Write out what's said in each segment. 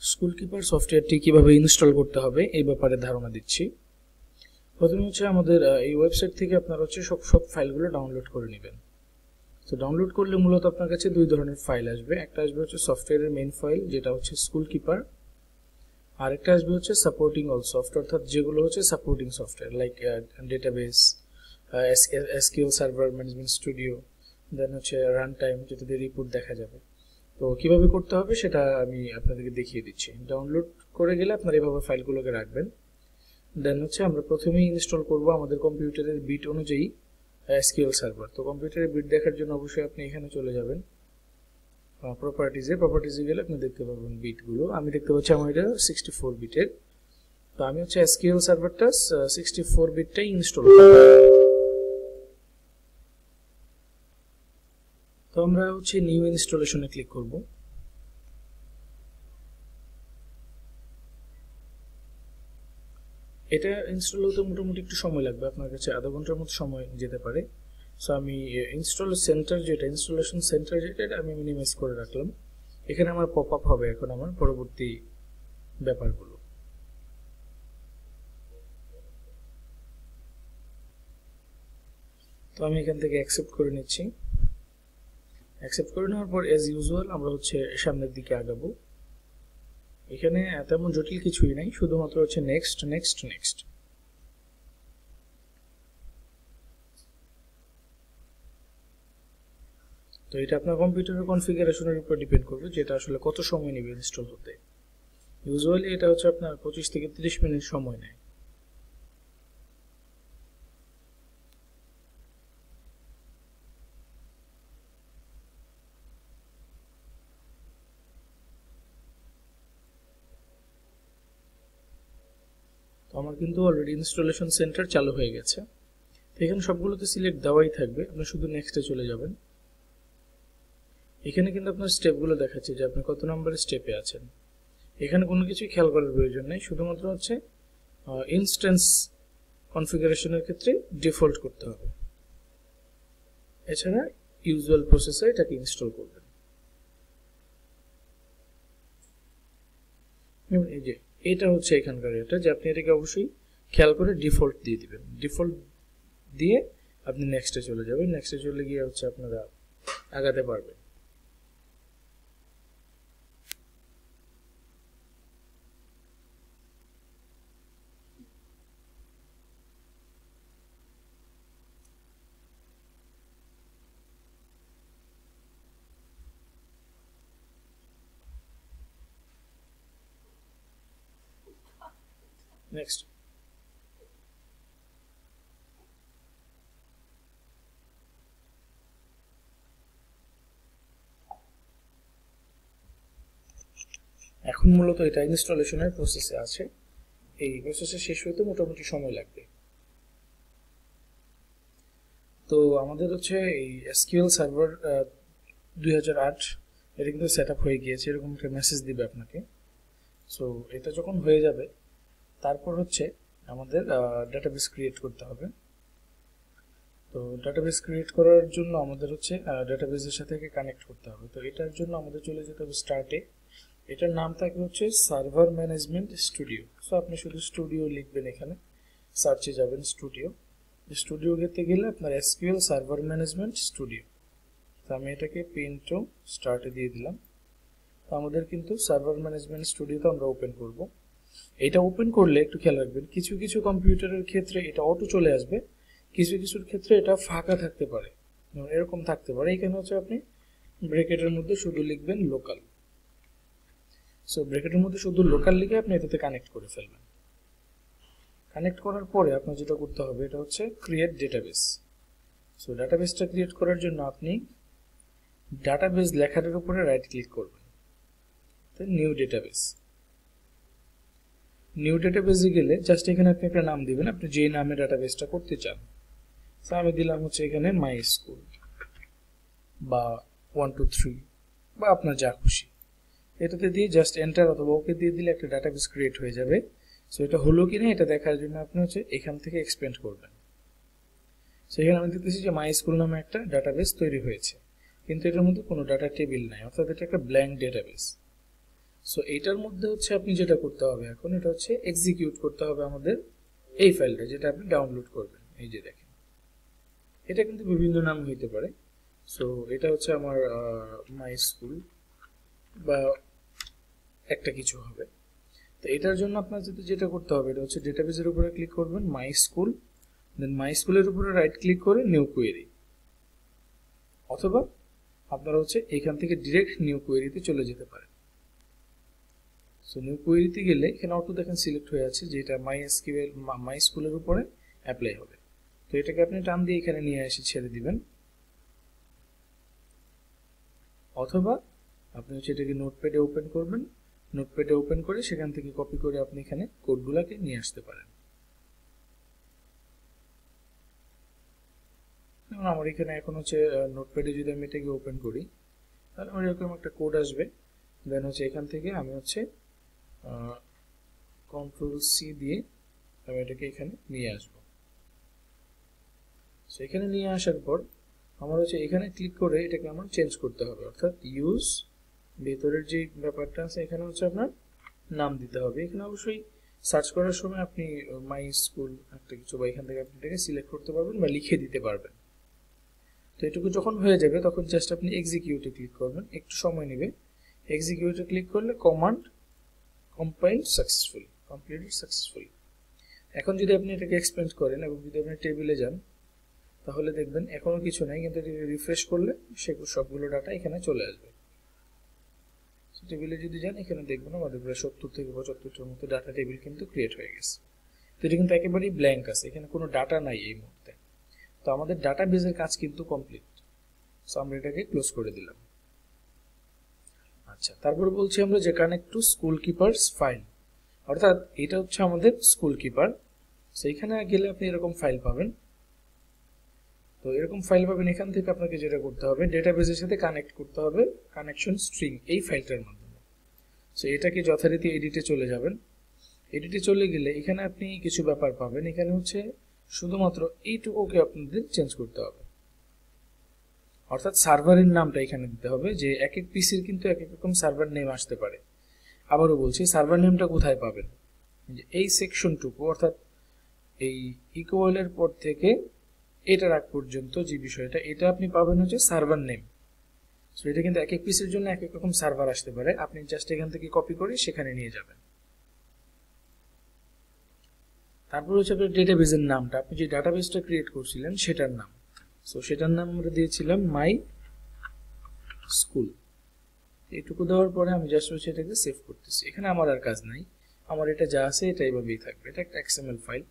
School keeper সফটওয়্যারটি কীভাবে install করতে হবে, এই ব্যাপারে ধারণা দিচ্ছি। প্রথমে হচ্ছে আমাদের এই ওয়েবসাইট থেকে আপনারা হচ্ছে সব সব ফাইলগুলো ডাউনলোড করে নেবেন। তো ডাউনলোড করলে মূলত আপনার কাছে দুই ধরনের ফাইল আসবে। একটা আসবে হচ্ছে সফটওয়্যারের মেন ফাইল যেটা হচ্ছে স্কুল কিপার আর একটা আসবে হচ্ছে সাপোর্টিং অল সফটওয়্যার অর্থাৎ যেগুলো হচ্ছে supporting software like database SQL server management studio then হচ্ছে রান টাইম যেটাতে রিপোর্ট দেখা যাবে। তো কীভাবে করতে হবে সেটা আমি আপনাদেরকে দেখিয়ে দিচ্ছি। ডাউনলোড করে গেলে আপনারা এভাবে ফাইলগুলোকে রাখবেন। দেন হচ্ছে আমরা প্রথমেই ইনস্টল করব আমাদের কম্পিউটারের বিট অনুযায়ী এসকিউএল সার্ভার তো কম্পিউটারের বিট দেখার জন্য অবশ্যই আপনি এখানে চলে যাবেন। প্রপার্টিজে প্রপার্টিজে গেলে আপনি দেখতে পাবেন বিটগুলো আমি দেখতে পাচ্ছি আমার এটা সিক্সটি ফোর বিটের তো আমি হচ্ছে এসকিউএল সার্ভারটা সিক্সটি ফোর বিটটাই ইনস্টল করব। তো আমরা হচ্ছে নিউ ইনস্টলেশনে ক্লিক করব। এটা ইনস্টল হতে মোটামুটি একটু সময় লাগবে, আপনার কাছে আধা ঘণ্টার মতো সময় যেতে পারে। সো আমি ইনস্টল সেন্টার যেটা ইনস্টলেশন সেন্টার যেটা, এটা আমি মিনিমাইজ করে রাখলাম। এখানে আমার পপ আপ হবে এখন আমার পরবর্তী ব্যাপারগুলো। তো আমি এখান থেকে অ্যাকসেপ্ট করে নিচ্ছি। অ্যাকসেপ্ট করে নেওয়ার পর অ্যাজ ইউজুয়াল আমরা হচ্ছে সামনের দিকে আগাবো। এখানে তেমন জটিল কিছুই নাই, শুধুমাত্র হচ্ছে নেক্সট নেক্সট নেক্সট তো এটা আপনার কম্পিউটারের কনফিগারেশনের উপর ডিপেন্ড করবে, যেটা আসলে কত সময় নেবে ইনস্টল হতে। ইউজুয়ালি এটা হচ্ছে আপনার পঁচিশ থেকে তিরিশ মিনিট সময় নেয়। আমার কিন্তু অলরেডি ইনস্টলেশন সেন্টার চালু হয়ে গেছে। এখানে সবগুলোতে সিলেক্ট দেওয়াই থাকবে। আপনি শুধু নেক্সটে চলে যাবেন। এখানে কিন্তু আপনার স্টেপগুলো দেখাচ্ছে যে আপনি কত নম্বরের স্টেপে আছেন। এখানে কোনো কিছুই খেয়াল করার প্রয়োজন নেই। শুধুমাত্র হচ্ছে ইনস্ট্যান্স কনফিগারেশনের ক্ষেত্রে ডিফল্ট করতে হবে। এছাড়া ইউজুয়াল প্রসেসে এটাকে ইনস্টল করবেন। এই যে এটা হচ্ছে এখানকার এটা যে আপনি এটাকে অবশ্যই খেয়াল করে ডিফল্ট দিয়ে দিবেন। ডিফল্ট দিয়ে আপনি নেক্সটে চলে যাবেন। নেক্সটে চলে গিয়ে হচ্ছে আপনারা আগাতে পারবেন। নেক্সট এখন মূলত এটা ইনস্টলেশনের প্রসেসে আছে। এই প্রসেসে শেষ হতে মোটামুটি সময় লাগবে। তো আমাদের হচ্ছে এই এসকিউএল সার্ভার দুই হাজার আট, এটা কিন্তু সেট আপ হয়ে গিয়েছে। এরকম একটা মেসেজ দিবে আপনাকে। সো এটা যখন হয়ে যাবে তারপর হচ্ছে আমাদের ডাটাবেস ক্রিয়েট করতে হবে। তো ডাটাবেস ক্রিয়েট করার জন্য আমাদের হচ্ছে ডাটাবেসের সাথে কানেক্ট করতে হবে। তো এটার জন্য আমাদের চলে যেতে হবে স্টার্টে এটার নাম থাকে হচ্ছে সার্ভার ম্যানেজমেন্ট স্টুডিও সো আপনি শুধু স্টুডিও লিখবেন এখানে। সার্চে যাবেন স্টুডিও স্টুডিও গেতে গেলে আপনার এসকিউএল সার্ভার ম্যানেজমেন্ট স্টুডিও তো আমি এটাকে পিন টু স্টার্টে দিয়ে দিলাম। তো আমাদের কিন্তু সার্ভার ম্যানেজমেন্ট স্টুডিওতে আমরা ওপেন করব। এটা ওপেন করলে একটু খেয়াল রাখবেন, কিছু কিছু কম্পিউটারের ক্ষেত্রে এটা অটো চলে আসবে, কিছু কিছুর ক্ষেত্রে এটা ফাঁকা থাকতে পারে। এরকম থাকতে পারে। এখানে হচ্ছে আপনি ব্রেকেটের মধ্যে শুধু লিখবেন লোকাল সো ব্রেকেটের মধ্যে শুধু লোকাল লিখে আপনি এটাতে কানেক্ট করে ফেলবেন। কানেক্ট করার পরে আপনার যেটা করতে হবে, এটা হচ্ছে ক্রিয়েট ডেটাবেস সো ডাটাবেসটা ক্রিয়েট করার জন্য আপনি ডাটাবেস লেখাটার উপরে রাইট ক্লিক করবেন। নিউ ডেটাবেস নিউ ডেটাবেসে গেলে জাস্ট এখানে আপনি একটা নাম দিবেন, আপনি যে নামে ডাটাবেসটা করতে চান। তো আমি দিলাম হচ্ছে এখানে মাই স্কুল বা ওয়ান টু থ্রি বা আপনার যা খুশি। এটাতে দিয়ে জাস্ট এন্টার অথবা ওকে দিয়ে দিলে একটা ডাটাবেস ক্রিয়েট হয়ে যাবে। সো এটা হলো কি না এটা দেখার জন্য আপনি হচ্ছে এখান থেকে এক্সপেন্ড করবেন। সো এখানে আমি দেখতেছি যে মাই স্কুল নামে একটা ডাটাবেস তৈরি হয়েছে। কিন্তু এটার মধ্যে কোনো ডাটা টেবিল নাই, অর্থাৎ এটা একটা ব্ল্যাঙ্ক ডেটাবেস সো এটার মধ্যে হচ্ছে আপনি যেটা করতে হবে এখন, এটা হচ্ছে এক্সিকিউট করতে হবে আমাদের এই ফাইলটা যেটা আপনি ডাউনলোড করবেন। এই যে দেখেন, এটা কিন্তু বিভিন্ন নাম হইতে পারে। সো এটা হচ্ছে আমার মাই স্কুল বা একটা কিছু হবে। তো এটার জন্য আপনার যদি যেটা করতে হবে, এটা হচ্ছে ডেটাবেসের উপরে ক্লিক করবেন মাই স্কুল দেন মাই স্কুলের উপরে রাইট ক্লিক করে নিউ কোয়েরি অথবা আপনারা হচ্ছে এখান থেকে ডিরেক্ট নিউ কোয়েরিতে চলে যেতে পারেন। সো নিউ কোয়েরিতে গেলে এখানে অটো দেখেন সিলেক্ট হয়ে আছে, যেটা মাই এসকিউএল মাই স্কুলের উপরে অ্যাপ্লাই হবে। তো এটাকে আপনি টান দিয়ে এখানে নিয়ে এসে ছেড়ে দিবেন। অথবা আপনি হচ্ছে এটাকে নোটপ্যাডে ওপেন করবেন। নোটপ্যাডে ওপেন করে সেখান থেকে কপি করে আপনি এখানে কোডগুলোকে নিয়ে আসতে পারেন। যেমন আমার এখানে এখন হচ্ছে নোটপ্যাডে যদি আমি এটাকে ওপেন করি, তাহলে আমার এরকম একটা কোড আসবে। দেন হচ্ছে এখান থেকে আমি হচ্ছে কন্ট্রোল সি দিয়ে আমি এটাকে এখানে নিয়ে আসব। সো এখানে নিয়ে আসার পর আমার হচ্ছে এখানে ক্লিক করে এটাকে আমার চেঞ্জ করতে হবে। অর্থাৎ ইউজ ভেতরের যে ব্যাপারটা আছে, এখানে হচ্ছে আপনার নাম দিতে হবে। এখানে অবশ্যই সার্চ করার সময় আপনি মাই স্কুল একটা কিছু বা এখান থেকে আপনি এটাকে সিলেক্ট করতে পারবেন বা লিখে দিতে পারবেন। তো এটুকু যখন হয়ে যাবে, তখন জাস্ট আপনি এক্সিকিউটে ক্লিক করবেন। একটু সময় নেবে। এক্সিকিউটে ক্লিক করলে command compile successfully completed successfully এখন যদি আপনি এটাকে এক্সপেন্ড করেন এবং যদি আপনি টেবিলে যান, তাহলে দেখবেন এখনও কিছু নাই, কিন্তু এটাকে রিফ্রেশ করলে সেগুলো সবগুলো ডাটা এখানে চলে আসবে। টেবিলে যদি যান, এখানে দেখবেন আমাদের প্রায় সত্তর থেকে পঁচাত্তরটার মতো ডাটা টেবিল কিন্তু ক্রিয়েট হয়ে গেছে। তো এটা কিন্তু একেবারেই ব্ল্যাঙ্ক আছে, এখানে কোনো ডাটা নাই এই মুহূর্তে। তো আমাদের ডাটা বেজের কাজ কিন্তু কমপ্লিট সো আমরা এটাকে ক্লোজ করে দিলাম। আচ্ছা তারপরে বলছি আমরা যে connect to school keepers file অর্থাৎ এটা হচ্ছে আমাদের স্কুল কিপার সেইখানে গেলে আপনি এরকম ফাইল পাবেন। তো এরকম ফাইল পাবেন, এখান থেকে আপনাকে যেটা করতে হবে ডেটাবেসের সাথে কানেক্ট করতে হবে কানেকশন স্ট্রিং এই ফাইলটার মাধ্যমে। সো এটাকে যথারীতি এডিটে চলে যাবেন? এডিটে চলে গেলে এখানে আপনি কিছু ব্যাপার পাবেন। এখানে হচ্ছে শুধুমাত্র এইটুকুকে আপনাদের চেঞ্জ করতে হবে। অর্থাৎ সার্ভারের নামটা এখানে দিতে হবে যে এক এক পিসির কিন্তু এক এক রকম সার্ভার নেম আসতে পারে। আবারও বলছি, সার্ভার নেমটা কোথায় পাবেন? এই সেকশনটুকু, অর্থাৎ এই ইকোয়েলের পর থেকে এটার আগ পর্যন্ত যে বিষয়টা, এটা আপনি পাবেন হচ্ছে সার্ভার নেম। সো এটা কিন্তু এক এক পিসের জন্য এক এক রকম সার্ভার আসতে পারে। আপনি জাস্ট এখান থেকে কপি করে সেখানে নিয়ে যাবেন। তারপর হচ্ছে আপনার ডেটাবেজের নামটা। আপনি যে ডাটাবেসটা ক্রিয়েট করছিলেন, সেটার নাম। সো সেটার নাম আমরা দিয়েছিলাম মাই স্কুল এটুকু দেওয়ার পরে আমি জাস্ট হচ্ছে এটাকে সেভ করতেছি। এখানে আমার আর কাজ নাই। আমার এটা যা আছে এটা এইভাবেই থাকবে। এটা একটা এক্সএমএল ফাইল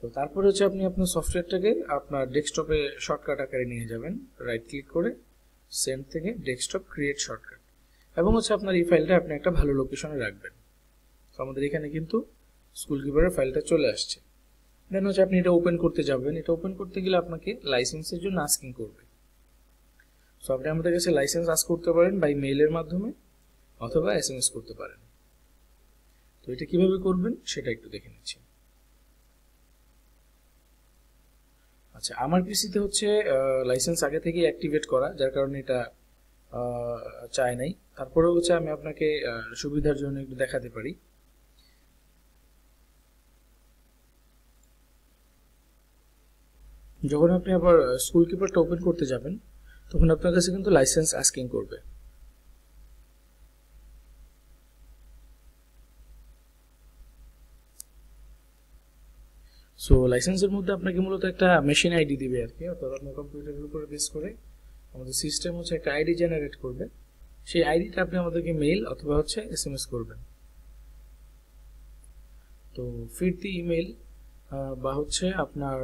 তো তারপরে হচ্ছে আপনি আপনার সফটওয়্যারটাকে আপনার ডেস্কটপে শর্টকাট আকারে নিয়ে যাবেন। রাইট ক্লিক করে সেন্ড থেকে ডেস্কটপ ক্রিয়েট শর্টকাট এবং হচ্ছে আপনার এই ফাইলটা আপনি একটা ভালো লোকেশনে রাখবেন। তো আমাদের এখানে কিন্তু স্কুল কিপারের ফাইলটা চলে আসছে। দেন হচ্ছে আপনি এটা ওপেন করতে যাবেন। এটা ওপেন করতে গেলে আপনাকে লাইসেন্সের জন্য আস্কিং করবে। সো আপনি আমাদের কাছে লাইসেন্স আস করতে পারেন বাই মেইলের মাধ্যমে অথবা এস করতে পারেন। তো এটা কীভাবে করবেন সেটা একটু দেখে নিচ্ছি। আচ্ছা আমার পিসিতে হচ্ছে লাইসেন্স আগে থেকে অ্যাক্টিভেট করা, যার কারণে এটা চায় নাই। তারপরে হচ্ছে আমি আপনাকে সুবিধার জন্য একটু দেখাতে পারি। যখন আপনি আবার স্কুল কিপারটা ওপেন করতে যাবেন, তখন আপনার কাছে কিন্তু লাইসেন্স আস্কিং করবে। সো লাইসেন্সের মধ্যে আপনাকে মূলত একটা মেশিন আইডি দিবে আর কি, অর্থাৎ আপনার কম্পিউটারের উপরে বেস করে আমাদের সিস্টেম হচ্ছে একটা আইডি জেনারেট করবে। সেই আইডিটা আপনি আমাদেরকে মেইল অথবা হচ্ছে এস এম এস করবেন। তো, ফিরতি ইমেল বা হচ্ছে আপনার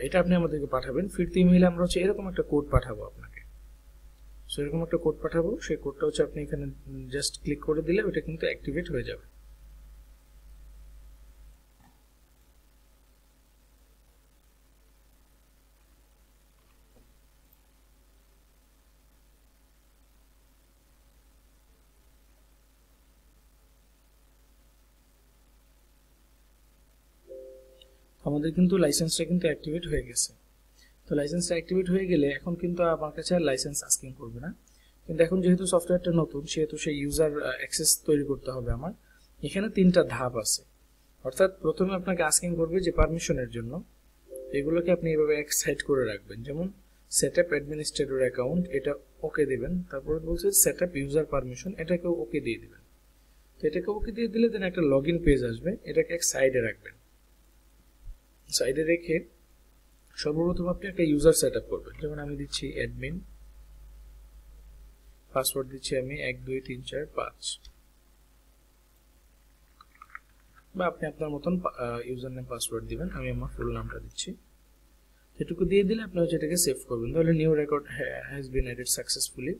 এটা আপনি আমাদেরকে পাঠাবেন। ফিরতি ইমেইলে আমরা হচ্ছে এরকম একটা কোড পাঠাবো আপনাকে। সো এরকম একটা কোড পাঠাবো। সেই কোডটা হচ্ছে আপনি এখানে জাস্ট ক্লিক করে দিলে ওটা কিন্তু অ্যাক্টিভেট হয়ে যাবে। আমাদের কিন্তু লাইসেন্সটা কিন্তু অ্যাক্টিভেট হয়ে গেছে। তো লাইসেন্সটা অ্যাক্টিভেট হয়ে গেলে এখন কিন্তু আমার কাছে আর লাইসেন্স আস্কিং করবে না। কিন্তু এখন যেহেতু সফটওয়্যারটা নতুন, সেহেতু সেই ইউজার অ্যাক্সেস তৈরি করতে হবে আমার। এখানে তিনটা ধাপ আছে। অর্থাৎ প্রথমে আপনাকে আস্কিং করবে যে পারমিশনের জন্য। এগুলোকে আপনি এভাবে এক সাইড করে রাখবেন। যেমন সেট আপ অ্যাডমিনিস্ট্রেটর অ্যাকাউন্ট এটা ওকে দেবেন। তারপরে বলছে সেট আপ ইউজার পারমিশন এটাকে ওকে দিয়ে দেবেন। তো এটাকে ওকে দিয়ে দিলে দেন একটা লগ ইন পেজ আসবে। এটাকে এক সাইডে রাখবেন। সাইডে রেখে সর্বপ্রথম আপনি একটা ইউজার সেট আপ করবেন। যেমন আমি দিচ্ছি অ্যাডমিন পাসওয়ার্ড দিচ্ছি আমি এক, দুই, তিন, চার, পাঁচ। বা আপনি আপনার মতন ইউজার নেম পাসওয়ার্ড দিবেন। আমি আমার ফুল নামটা দিচ্ছি। এটুকু দিয়ে দিলে আপনি হচ্ছে এটাকে সেভ করবেন। তাহলে new record has been edit successfully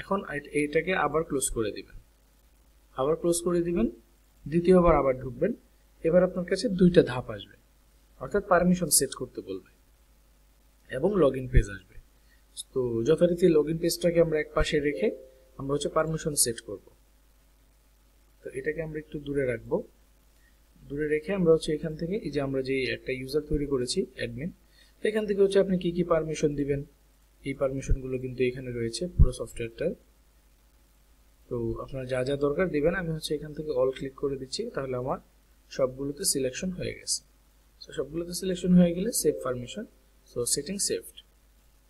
এখন এইটাকে আবার ক্লোজ করে দিবেন। আবার ক্লোজ করে দিবেন। দ্বিতীয়বার আবার ঢুকবেন। এবার আপনার কাছে দুইটা ধাপ আসবে। অর্থাৎ পারমিশন সেট করতে বলবে এবং লগ ইন পেজ আসবে। তো যথারীতি লগ ইন পেজটাকে আমরা এক পাশে রেখে আমরা হচ্ছে পারমিশন সেট করব। তো এটাকে আমরা একটু দূরে রাখব। দূরে রেখে আমরা হচ্ছে এখান থেকে এই যে আমরা যে একটা ইউজার তৈরি করেছি অ্যাডমিন তো এখান থেকে হচ্ছে আপনি কি কি পারমিশন দিবেন? এই পারমিশনগুলো কিন্তু এখানে রয়েছে পুরো সফটওয়্যারটার তো আপনার যা যা দরকার দিবেন, আমি হচ্ছে এখান থেকে অল ক্লিক করে দিচ্ছি, তাহলে আমার সবগুলোতে সিলেকশন হয়ে গেছে। সো সবগুলোতে সিলেকশন হয়ে গেলে save permission so setting saved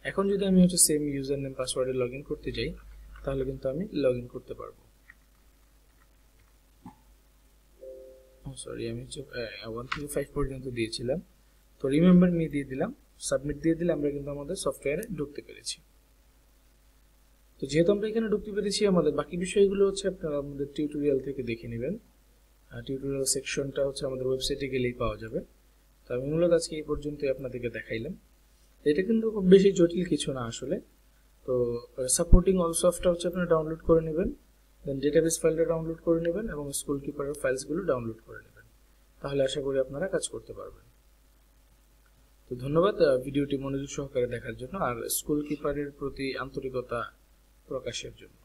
এখন যদি আমি হচ্ছে সেম ইউজার নেম পাসওয়ার্ডে লগ করতে যাই, তাহলে কিন্তু আমি লগ করতে পারব। সরি আমি হচ্ছে ওয়ান ফাইভ পর্যন্ত দিয়েছিলাম। তো রিমেম্বার মি দিয়ে দিলাম। সাবমিট দিয়ে দিলে আমরা কিন্তু আমাদের সফটওয়্যারে ঢুকতে পেরেছি। তো যেহেতু আমরা এখানে ঢুকতে পেরেছি, আমাদের বাকি বিষয়গুলো হচ্ছে আপনারা আমাদের টিউটোরিয়াল থেকে দেখে নেবেন। টিউটোরিয়াল সেকশনটা হচ্ছে আমাদের ওয়েবসাইটে গেলেই পাওয়া যাবে। তো আমি মূলত আজকে এই পর্যন্তই আপনাদেরকে দেখাইলাম। এটা কিন্তু খুব বেশি জটিল কিছু না আসলে। তো সাপোর্টিং অল সফটটা হচ্ছে আপনারা ডাউনলোড করে নেবেন দেন ডেটাবেস ফাইলটা ডাউনলোড করে নেবেন এবং স্কুল কিপারের ফাইলসগুলো ডাউনলোড করে নেবেন। তাহলে আশা করি আপনারা কাজ করতে পারবেন। তো ধন্যবাদ ভিডিওটি মনোযোগ সহকারে দেখার জন্য আর স্কুল কিপারের প্রতি আন্তরিকতা প্রকাশের জন্য।